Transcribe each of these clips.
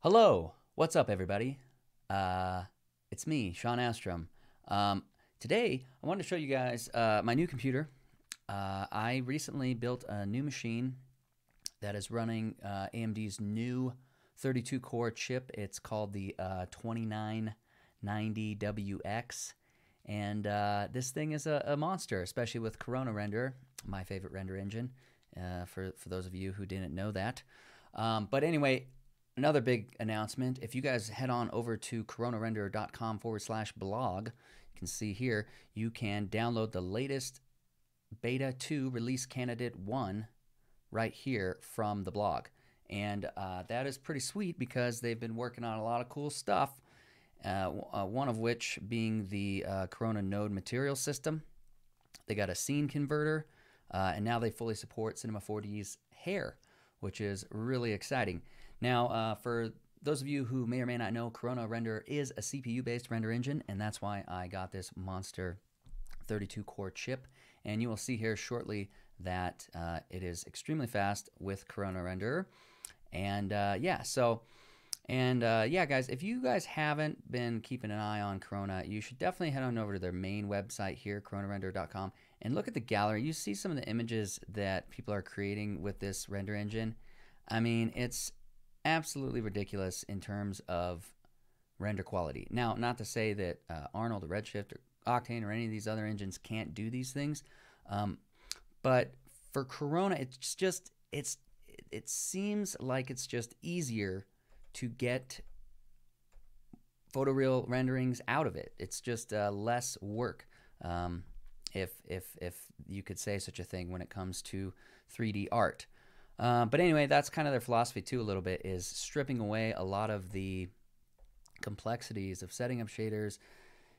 Hello, what's up, everybody? Uh, it's me, Shawn Astrom. Um, today, I wanted to show you guys uh, my new computer. Uh, I recently built a new machine that is running uh, AMD's new 32 core chip. It's called the uh, 2990WX. And uh, this thing is a, a, monster, especially with Corona Render, my favorite render engine, uh, for, for those of you who didn't know that. Um, but anyway, another big announcement. If you guys head on over to coronarender.com forward slash blog, you can see here, you can download the latest beta 2 release candidate 1 right here from the blog. And uh, that is pretty sweet because they've been working on a lot of cool stuff. Uh, uh, one of which being the uh, Corona Node material system. They got a scene converter, uh, and now they fully support Cinema 4D's hair, which is really exciting. Now, uh, for those of you who may or may not know, Corona Render is a CPU based render engine, and that's why I got this monster 32 core chip. And you will see here shortly that uh, it is extremely fast with Corona Render. And uh, yeah, so, and uh, yeah, guys, if you guys haven't been keeping an eye on Corona, you should definitely head on over to their main website here, coronarender.com, and look at the gallery. You see some of the images that people are creating with this render engine. I mean, it's absolutely ridiculous in terms of render quality. Now, not to say that uh, Arnold or Redshift or Octane or any of these other engines can't do these things, um, but for Corona, it's just it's it seems like it's just easier to get photoreal renderings out of it. It's just uh, less work, um, if if if you could say such a thing when it comes to 3D art. Uh, but anyway, that's kind of their philosophy too. A little bit is stripping away a lot of the complexities of setting up shaders,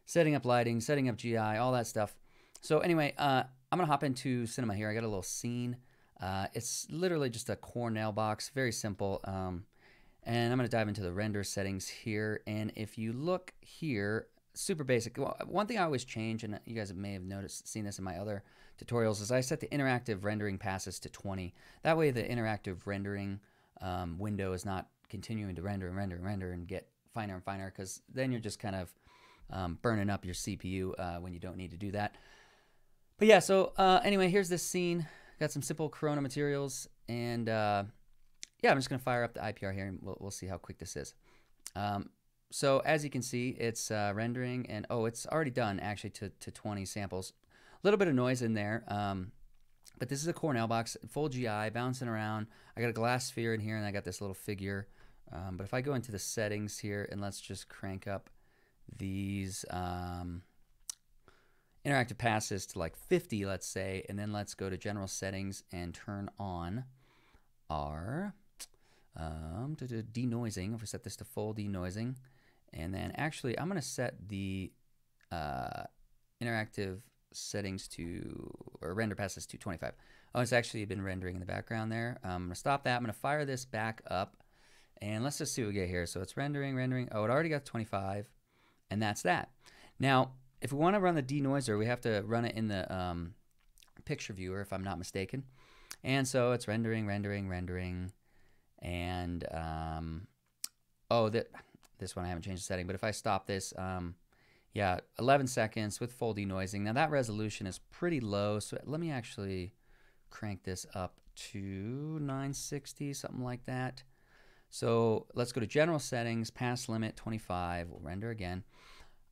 setting up lighting, setting up GI, all that stuff. So anyway, uh, I'm gonna hop into Cinema here. I got a little scene. Uh, it's literally just a Cornell box, very simple. Um, and I'm gonna dive into the render settings here. And if you look here, super basic. One thing I always change, and you guys may have noticed, seen this in my other tutorials, is I set the interactive rendering passes to 20. That way the interactive rendering um, window is not continuing to render and render and render and get finer and finer because then you're just kind of um, burning up your CPU uh, when you don't need to do that. But yeah, so uh, anyway, here's this scene. Got some simple Corona materials, and uh, yeah, I'm just gonna fire up the IPR here, and we'll, we'll see how quick this is. Um, so as you can see, it's uh, rendering, and oh, it's already done actually to, to 20 samples. A little bit of noise in there, um, but this is a Cornell box, full GI, bouncing around. I got a glass sphere in here, and I got this little figure. Um, but if I go into the settings here, and let's just crank up these um, interactive passes to like 50, let's say, and then let's go to general settings and turn on our um, denoising. If we set this to full denoising, and then actually I'm going to set the uh, interactive settings to, or render passes to 25. Oh, it's actually been rendering in the background there. Um, I'm going to stop that. I'm going to fire this back up. And let's just see what we get here. So it's rendering, rendering. Oh, it already got 25. And that's that. Now, if we want to run the denoiser, we have to run it in the um, picture viewer, if I'm not mistaken. And so it's rendering, rendering, rendering, and um, oh, that this one I haven't changed the setting. But if I stop this, um, yeah, 11 seconds with full denoising. Now that resolution is pretty low, so let me actually crank this up to 960, something like that. So let's go to general settings, pass limit 25. We'll render again.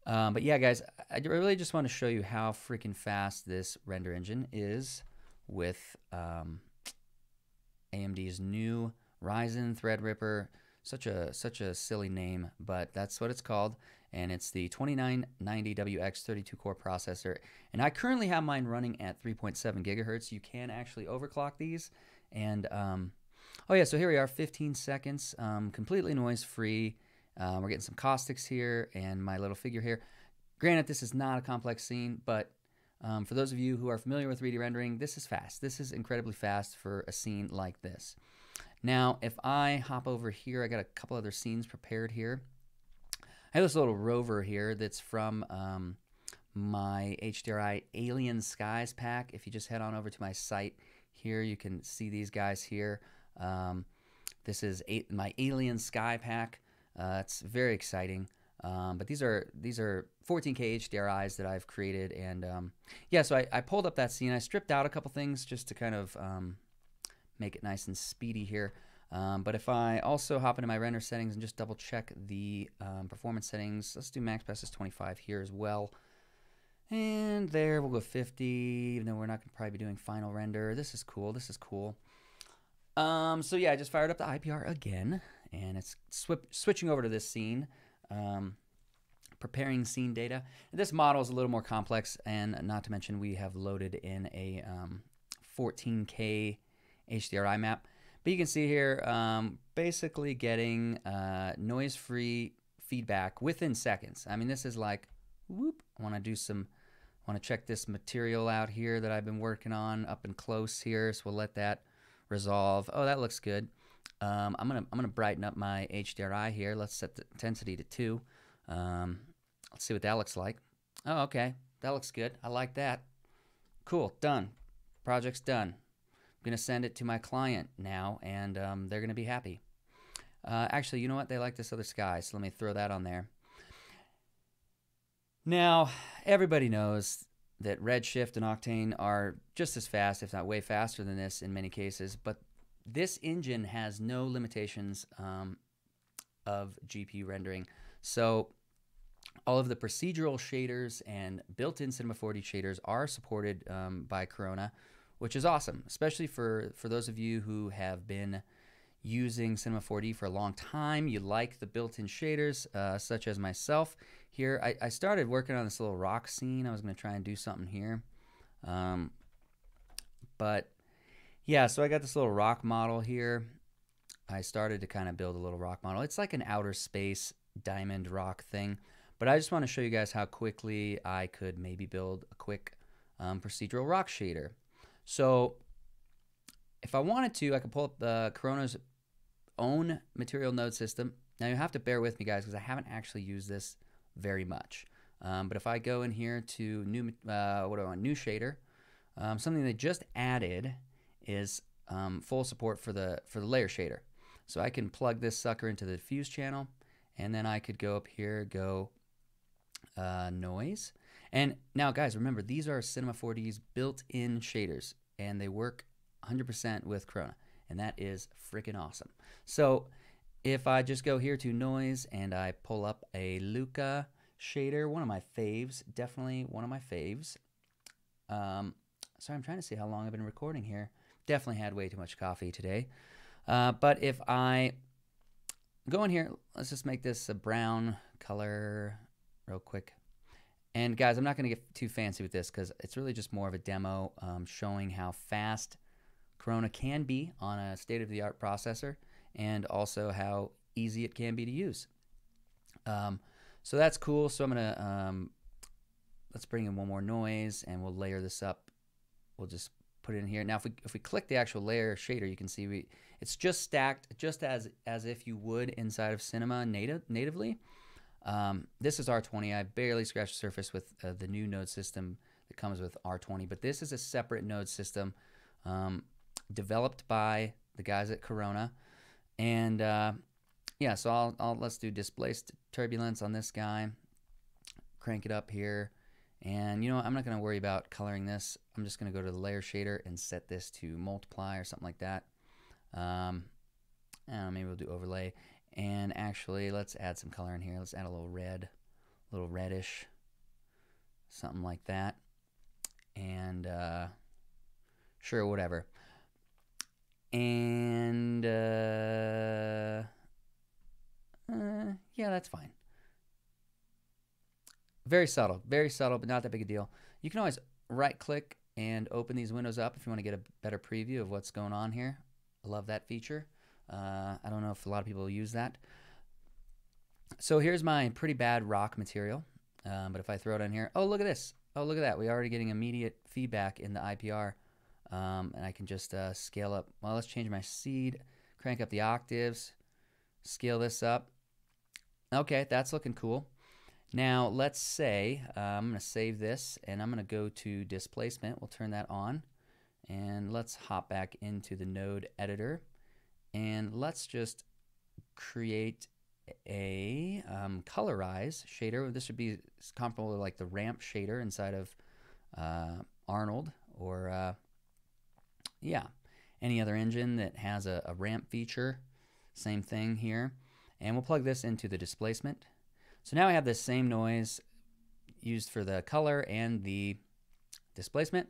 Um, but yeah, guys, I really just want to show you how freaking fast this render engine is with um, AMD's new Ryzen Threadripper. Such a such a silly name, but that's what it's called, and it's the 2990WX 32 core processor. And I currently have mine running at 3.7 gigahertz. You can actually overclock these, and um, oh yeah, so here we are, 15 seconds, um, completely noise free. Um, we're getting some caustics here and my little figure here. Granted, this is not a complex scene, but um, for those of you who are familiar with 3D rendering, this is fast. This is incredibly fast for a scene like this. Now, if I hop over here, I got a couple other scenes prepared here. I have this little rover here that's from um, my HDRI Alien Skies pack. If you just head on over to my site here, you can see these guys here. Um, This is a, my Alien Sky Pack. Uh, it's very exciting. Um, but these are these are 14K HDRIs that I've created, and um, yeah, so I, I, pulled up that scene. I stripped out a couple things just to kind of um, make it nice and speedy here. Um, but if I also hop into my render settings and just double check the um, performance settings, let's do max passes 25 here as well. And there, we'll go 50, even though we're not going to probably be doing final render. This is cool. This is cool. Um, so yeah, I just fired up the IPR again, and it's switching over to this scene, um, preparing scene data. This model is a little more complex, and not to mention we have loaded in a 14K um, HDRI map. But you can see here, um, basically getting uh, noise-free feedback within seconds. I mean, this is like, whoop, I want to do some want to check this material out here that I've been working on up and close here. So we'll let that resolve. Oh, that looks good. Um, I'm gonna I'm gonna brighten up my HDRI here. Let's set the intensity to two. Um, let's see what that looks like. Oh, okay, that looks good. I like that. Cool, done. Project's done. I'm gonna send it to my client now, and um, they're gonna be happy. Uh, actually, you know what? They like this other sky, so let me throw that on there. Now, everybody knows that Redshift and Octane are just as fast, if not way faster than this in many cases, but this engine has no limitations um, of GPU rendering. So all of the procedural shaders and built-in Cinema 4D shaders are supported um, by Corona, which is awesome, especially for, for those of you who have been using Cinema 4D for a long time. You like the built-in shaders, uh, such as myself here. I, I started working on this little rock scene. I was going to try and do something here. Um, but yeah, so I got this little rock model here. I started to kind of build a little rock model. It's like an outer space diamond rock thing. But I just want to show you guys how quickly I could maybe build a quick um, procedural rock shader. So if I wanted to, I could pull up the Corona's own material node system. Now you have to bear with me guys because I haven't actually used this very much. Um, but if I go in here to new, uh, what do I want, new shader, um, something they just added is um, full support for the for the layer shader. So I can plug this sucker into the diffuse channel, and then I could go up here, go uh, noise. And now, guys, remember these are Cinema 4D's built-in shaders, and they work 100% with Corona, and that is freaking awesome. So if I just go here to noise and I pull up a Luka shader, one of my faves, definitely one of my faves. Um, sorry, I'm trying to see how long I've been recording here. Definitely had way too much coffee today. Uh, but if I go in here, let's just make this a brown color real quick. And guys, I'm not going to get too fancy with this because it's really just more of a demo um, showing how fast Corona can be on a state-of-the-art processor and also how easy it can be to use. Um, so that's cool. So I'm gonna um, let's bring in one more noise and we'll layer this up. We'll just put it in here. Now if we if we click the actual layer shader, you can see we it's just stacked just as as if you would inside of Cinema native natively. Um, this is R20. I barely scratched the surface with uh, the new node system that comes with R20, but this is a separate node system um, developed by the guys at Corona. And uh, yeah, so I'll, I'll let's do displaced turbulence on this guy. Crank it up here. And you know, I'm not going to worry about coloring this. I'm just going to go to the layer shader and set this to multiply or something like that. Um, maybe we'll do overlay. And actually, let's add some color in here. Let's add a little red, a little reddish, something like that. And uh, sure, whatever. And uh, uh, yeah, that's fine. Very subtle, very subtle, but not that big a deal. You can always right click and open these windows up if you want to get a better preview of what's going on here. I love that feature. Uh, I don't know if a lot of people use that. So here's my pretty bad rock material. Um, but if I throw it on here, oh, look at this. Oh, look at that. We're already getting immediate feedback in the IPR. Um, and I can just uh, scale up. Well, let's change my seed, crank up the octaves, scale this up. Okay, that's looking cool. Now, let's say uh, I'm going to save this and I'm going to go to displacement. We'll turn that on. And let's hop back into the node editor. And let's just create a um, colorize shader. This would be comparable to like the ramp shader inside of uh, Arnold or uh, yeah, any other engine that has a, a ramp feature. Same thing here. And we'll plug this into the displacement. So now I have this same noise used for the color and the displacement.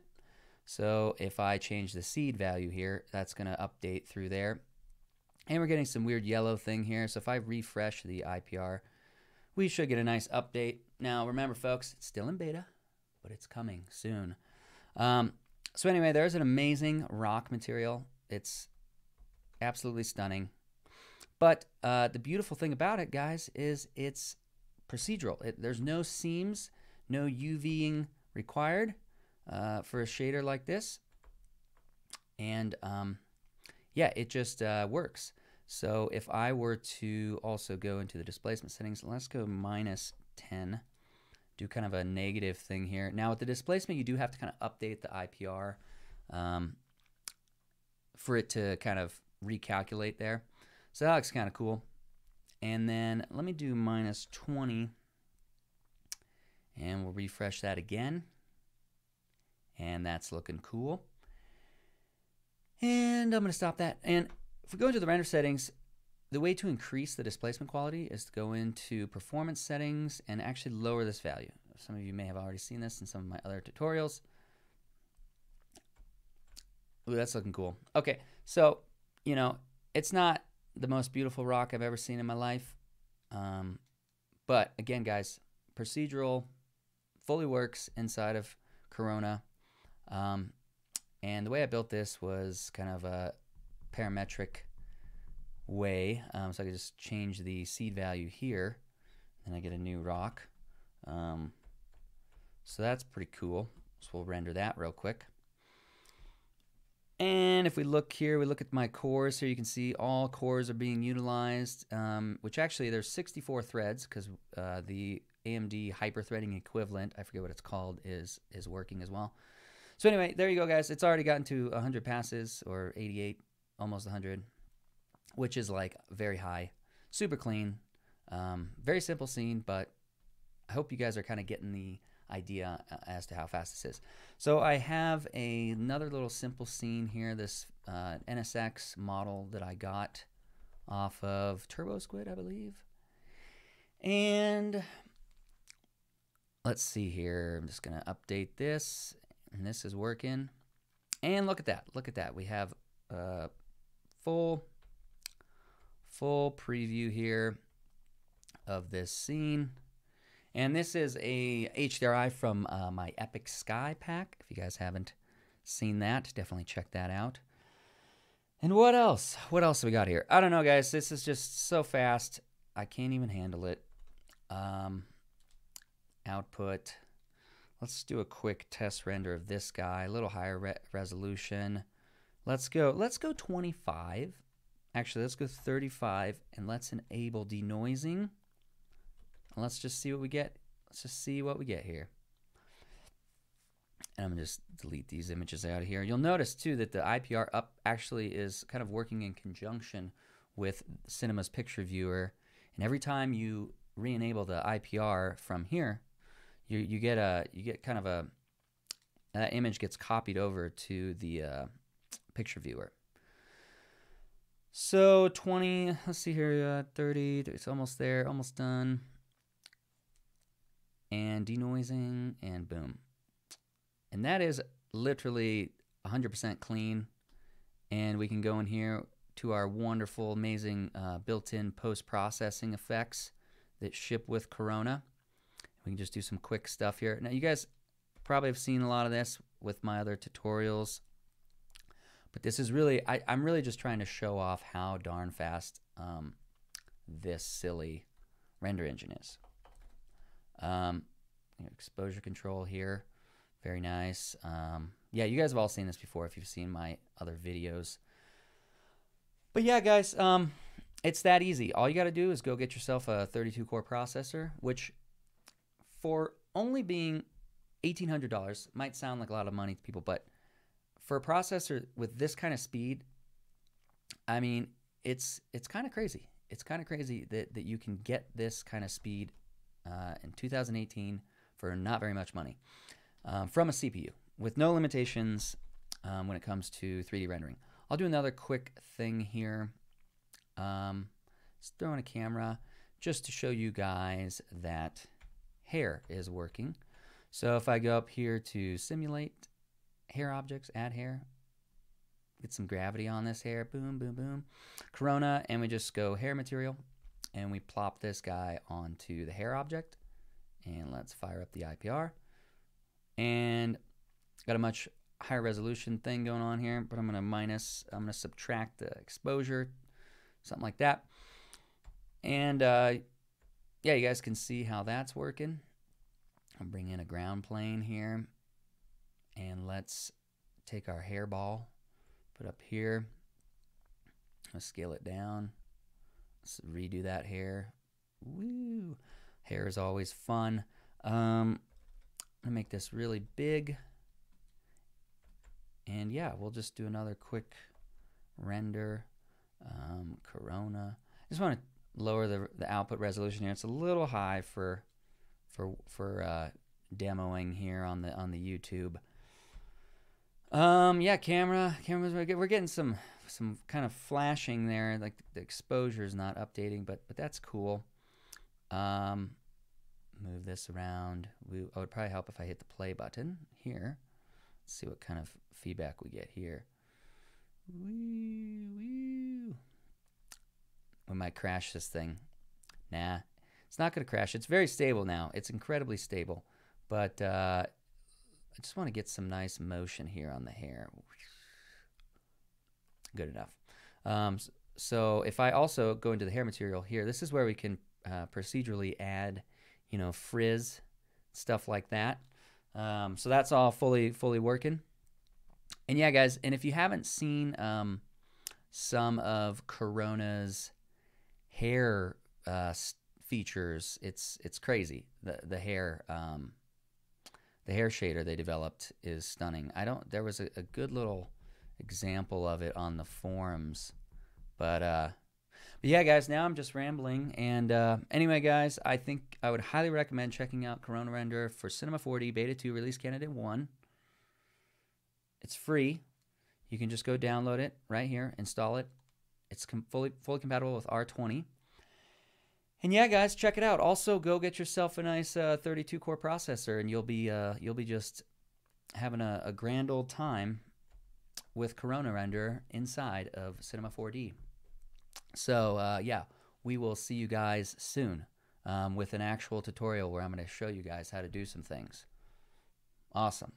So if I change the seed value here, that's going to update through there. And we're getting some weird yellow thing here. So if I refresh the IPR, we should get a nice update. Now, remember, folks, it's still in beta, but it's coming soon. Um, so anyway, there's an amazing rock material. It's absolutely stunning. But uh, the beautiful thing about it, guys, is it's procedural. It, there's no seams, no UVing required uh, for a shader like this. And um, yeah, it just uh, works. So if I were to also go into the displacement settings, let's go minus 10, do kind of a negative thing here. Now with the displacement, you do have to kind of update the IPR um, for it to kind of recalculate there. So that looks kind of cool. And then let me do minus 20 and we'll refresh that again. And that's looking cool. And I'm going to stop that. And if we go into the render settings, the way to increase the displacement quality is to go into performance settings and actually lower this value. Some of you may have already seen this in some of my other tutorials. Ooh, that's looking cool. Okay, so, you know, it's not the most beautiful rock I've ever seen in my life. Um, but again, guys, procedural fully works inside of Corona. Um, and the way I built this was kind of a parametric way. Um, so I could just change the seed value here, and I get a new rock. Um, so that's pretty cool. So we'll render that real quick. And if we look here, we look at my cores here, you can see all cores are being utilized, um, which actually there's 64 threads because uh, the AMD hyper-threading equivalent, I forget what it's called, is is working as well. So anyway, there you go, guys. It's already gotten to 100 passes or 88, almost 100, which is like very high, super clean, um, very simple scene, but I hope you guys are kind of getting the idea uh, as to how fast this is. So I have a, another little simple scene here, this uh, NSX model that I got off of Turbo Squid, I believe. And let's see here. I'm just going to update this, and this is working. And look at that. Look at that. We have a full, full preview here of this scene. And this is a HDRI from uh, my Epic Sky pack. If you guys haven't seen that, definitely check that out. And what else? What else we got here? I don't know, guys. This is just so fast. I can't even handle it. Um, output. Let's do a quick test render of this guy. A little higher re resolution. Let's go. Let's go 25. Actually, let's go 35, and let's enable denoising let's just see what we get. Let's just see what we get here. And I'm to just delete these images out of here. You'll notice too that the IPR up actually is kind of working in conjunction with Cinema's picture viewer. And every time you re-enable the IPR from here, you, you get a you get kind of a that image gets copied over to the uh, picture viewer. So 20, let's see here, uh, 30, it's almost there, almost done and denoising and boom. And that is literally 100% clean. And we can go in here to our wonderful, amazing uh, built-in post-processing effects that ship with Corona. We can just do some quick stuff here. Now, you guys probably have seen a lot of this with my other tutorials. But this is really, I, am really just trying to show off how darn fast um, this silly render engine is. Um, you know, exposure control here, very nice. Um, yeah, you guys have all seen this before if you've seen my other videos. But yeah, guys, um, it's that easy. All you got to do is go get yourself a 32 core processor, which for only being $1,800 might sound like a lot of money to people, but for a processor with this kind of speed, I mean, it's it's kind of crazy. It's kind of crazy that that you can get this kind of speed uh, in 2018 for not very much money um, from a CPU with no limitations um, when it comes to 3D rendering. I'll do another quick thing here. Um, throw in a camera just to show you guys that hair is working. So if I go up here to simulate hair objects, add hair, get some gravity on this hair, boom, boom, boom, Corona, and we just go hair material, and we plop this guy onto the hair object, and let's fire up the IPR, and got a much higher resolution thing going on here, but I'm gonna minus, I'm gonna subtract the exposure, something like that, and uh, yeah, you guys can see how that's working. I'll bring in a ground plane here, and let's take our hairball put up here. Let's scale it down. Let's redo that hair. Woo! Hair is always fun. Um, I'm gonna make this really big. And yeah, we'll just do another quick render. Um, Corona. I just want to lower the, the output resolution here. It's a little high for for for uh, demoing here on the on the YouTube. Um, yeah, camera, cameras. We're getting some some kind of flashing there. Like the exposure is not updating, but but that's cool. Um, move this around. We, I would probably help if I hit the play button here. Let's see what kind of feedback we get here. We might crash this thing. Nah, it's not going to crash. It's very stable now. It's incredibly stable, but uh, I just want to get some nice motion here on the hair. Good enough. Um, so if I also go into the hair material here, this is where we can uh, procedurally add, you know, frizz, stuff like that. Um, so that's all fully fully working. And yeah, guys, and if you haven't seen um, some of Corona's hair uh, features, it's it's crazy. The the hair um, the hair shader they developed is stunning. I don't. There was a, a good little example of it on the forums, but uh, but yeah, guys. Now I'm just rambling. And uh, anyway, guys, I think I would highly recommend checking out Corona Render for Cinema 4D Beta 2 Release Candidate 1. It's free. You can just go download it right here, install it. It's fully fully compatible with R20. And yeah, guys, check it out. Also, go get yourself a nice uh, 32 core processor, and you'll be uh, you'll be just having a, a, grand old time with Corona Render inside of Cinema 4D. So uh, yeah, we will see you guys soon um, with an actual tutorial where I'm going to show you guys how to do some things. Awesome.